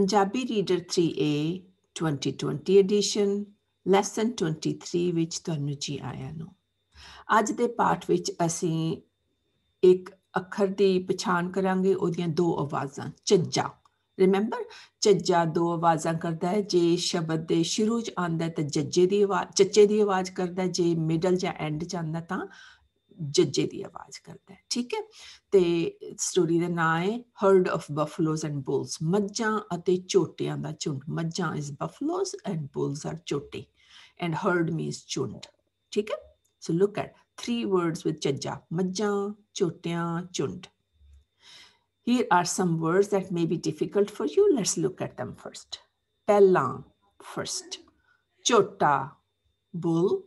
Punjabi Reader 3A 2020 edition, lesson 23 ਵਿੱਚ ਤੁਹਾਨੂੰ ਜੀ ਆਇਆਂ ਨੂੰ। ਅੱਜ ਦੇ ਪਾਠ ਵਿੱਚ ਅਸੀਂ ਇੱਕ ਅੱਖਰ ਦੀ ਪਛਾਣ ਕਰਾਂਗੇ, ਉਹਦੀਆਂ ਦੋ ਆਵਾਜ਼ਾਂ ਚੱਜਾ ਰਿਮੈਂਬਰ ਚੱਜਾ ਦੋ ਆਵਾਜ਼ਾਂ ਕਰਦਾ ਹੈ, ਜੇ ਸ਼ਬਦ ਦੇ ਸ਼ੁਰੂ ਚ ਆਂਦਾ ਤਾਂ ਜੱਜੇ ਦੀ ਆਵਾਜ਼ ਚੱਚੇ ਦੀ ਆਵਾਜ਼ ਕਰਦਾ ਜੇ ਮਿਡਲ ਜਾਂ ਐਂਡ ਚ ਆਂਦਾ ਤਾਂ ਜੱਜੇ ਦੀ ਆਵਾਜ਼ ਕਰਦਾ ਹੈ ਠੀਕ ਹੈ ਤੇ ਸਟੋਰੀ ਦਾ ਨਾਮ ਹੈ herd of buffaloes and bulls ਮੱਝਾਂ ਅਤੇ ਝੋਟਿਆਂ ਦਾ ਝੁੰਡ ਮੱਝਾਂ is buffaloes and bulls are ਝੋਟੇ and heard means ਝੁੰਡ ਠੀਕ ਹੈ so look at three words with ਚੱਜਾ ਮੱਝਾਂ ਝੋਟਿਆਂ ਝੁੰਡ Here are some words that may be difficult for you. Let's look at them first. ਪਹਿਲਾਂ first. ਝੋਟਾ bull,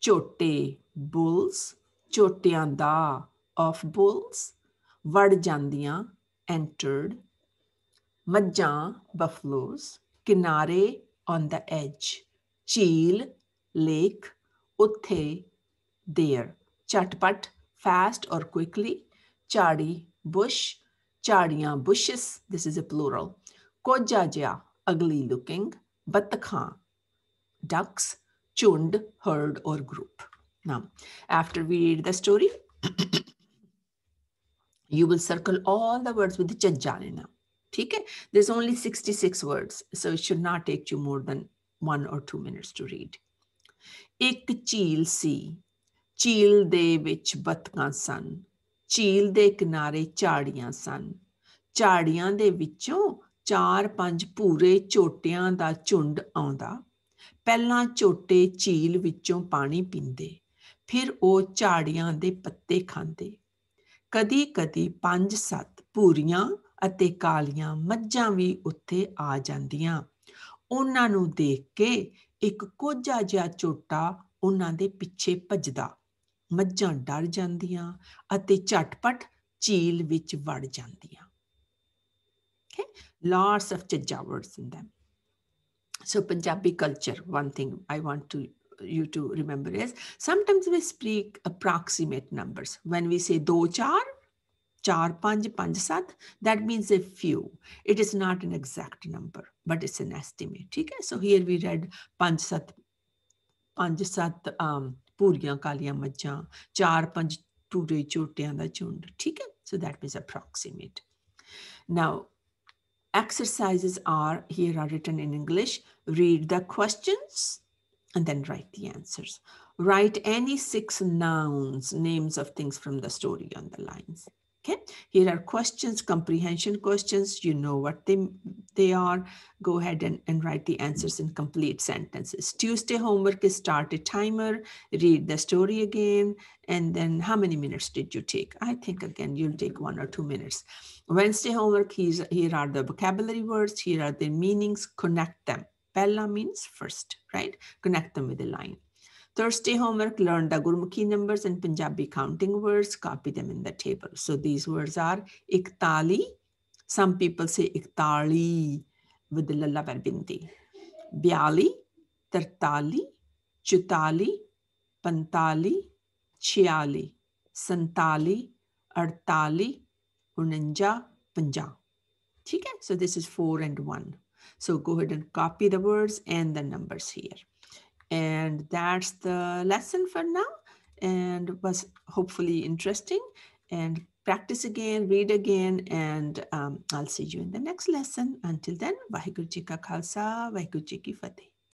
ਝੋਟੇ bulls, ਝੋਟਿਆਂ the of bulls, ਵੜ ਜਾਂਦੀਆਂ entered, ਮੱਝਾਂ buffaloes, ਕਿਨਾਰੇ on the edge, ਝੀਲ lake, ਉੱਥੇ there, ਝਟਪਟ fast or quickly, ਝਾੜੀ bush, ਝਾੜੀਆਂ bushes, this is a plural, ਕੋਝਾ ਜਿਹਾ ugly looking, ਬੱਤਖਾਂ ducks, ਝੁੰਡ herd or group. Now, after we read the story, you will circle all the words with the chajjane now. Okay? There's only 66 words, so it should not take you more than one or two minutes to read. ਇੱਕ ਝੀਲ ਸੀ ਝੀਲ ਦੇ ਵਿੱਚ ਬਤਕਾਂ ਸਨ ਝੀਲ ਦੇ ਕਿਨਾਰੇ ਝਾੜੀਆਂ ਸਨ ਝਾੜੀਆਂ ਦੇ ਵਿੱਚੋਂ ਚਾਰ ਪੰਜ ਭੂਰੇ ਝੋਟਿਆਂ ਦਾ ਝੁੰਡ ਆਉਂਦਾ ਪਹਿਲਾਂ ਝੋਟੇ ਝੀਲ ਵਿੱਚੋਂ ਪਾਣੀ ਪੀਂਦੇ ਫਿਰ ਉਹ ਝਾੜੀਆਂ ਦੇ ਪੱਤੇ ਖਾਂਦੇ। ਕਦੀ ਕਦੀ ਪੰਜ ਸੱਤ ਪੂਰੀਆਂ ਅਤੇ ਕਾਲੀਆਂ ਮੱਝਾਂ ਵੀ ਉੱਥੇ ਆ ਜਾਂਦੀਆਂ। ਉਹਨਾਂ ਨੂੰ ਦੇਖ ਕੇ ਇੱਕ ਕੋਝਾ ਜਿਹਾ ਝੋਟਾ ਉਹਨਾਂ ਦੇ ਪਿੱਛੇ ਭੱਜਦਾ। ਮੱਝਾਂ ਡਰ ਜਾਂਦੀਆਂ ਅਤੇ ਝਟਪਟ ਝੀਲ ਵਿੱਚ ਵੜ ਜਾਂਦੀਆਂ। okay lots of chaja words in them so punjabi culture, one thing i want to you to remember is sometimes we speak approximate numbers. When we say do char, char panj, panj sat, that means a few. It is not an exact number, but it's an estimate. Okay? So here we read panj sat, panj sat um, kaliyan majjan, char panj ture chotiyan da chund. Okay? So that means approximate. Now, exercises are here are written in English. Read the questions and then write the answers. Write any six nouns names of things from the story on the lines. Okay? Here are questions comprehension questions. You know what they they are. Go ahead and, and write the answers in complete sentences. Tuesday homework is start a timer read the story again and then how many minutes did you take? I think again you'll take one or two minutes. Wednesday homework here are the vocabulary words here are the meanings connect them pella means first right connect them with a line Thursday homework, learn the Gurmukhi numbers and Punjabi counting words, copy them in the table. So these words are iktali. Some people say iktali with the lalla verbinti. Biali, chutali, pantali, chiali, santali, artali, unanja, panja. Okay, so this is four and one. So go ahead and copy the words and the numbers here. And that's the lesson for now and was hopefully interesting. And practice again, read again, and um, I'll see you in the next lesson. Until then, Vaheguru Ka Khalsa, Ki Fateh.